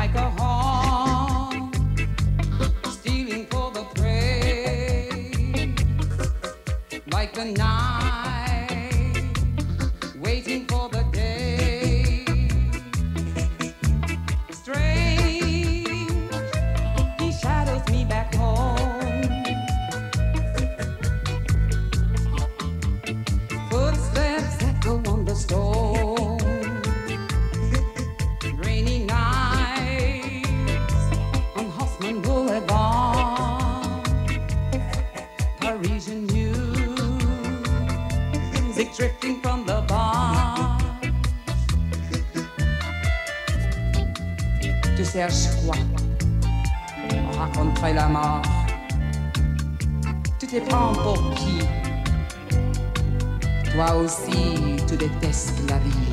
like a hawk stealing for the prey, like the night waiting for the day. Strange, he shadows me back home. Footsteps on the. Tu cherches quoi? On raconterait la mort. Tu te prends pour qui? Toi aussi, tu détestes la vie.